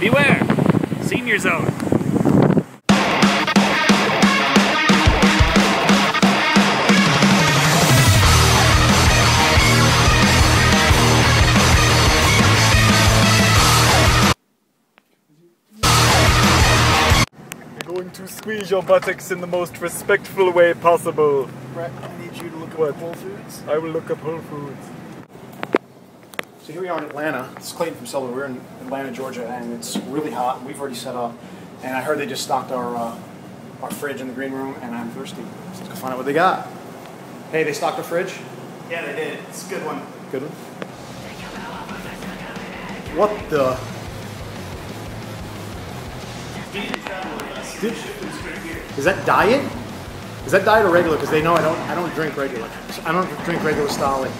Beware! Senior zone. We're going to squeeze your buttocks in the most respectful way possible. Bret, I need you to look up What? Whole Foods. I will look up Whole Foods. So here we are in Atlanta. It's Klayton from Celldweller. We're in Atlanta, Georgia, and it's really hot. We've already set up, and I heard they just stocked our uh, our fridge in the green room, and I'm thirsty. So let's go find out what they got. Hey, they stocked a fridge. Yeah, they did. It's a good one. Good one. What the? Dude, is that diet? Is that diet or regular? Because they know I don't. I don't drink regular. I don't drink regular Stolly.